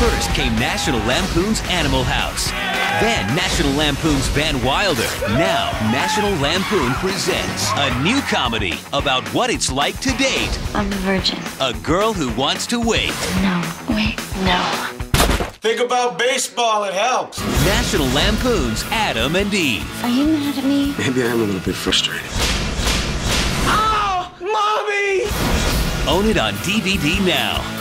First came National Lampoon's Animal House. Then National Lampoon's Van Wilder. Now National Lampoon presents a new comedy about what it's like to date I'm a virgin. a girl who wants to wait. No, wait, no. Think about baseball, it helps. National Lampoon's Adam and Eve. Are you mad at me? Maybe I am a little bit frustrated. Own it on DVD now.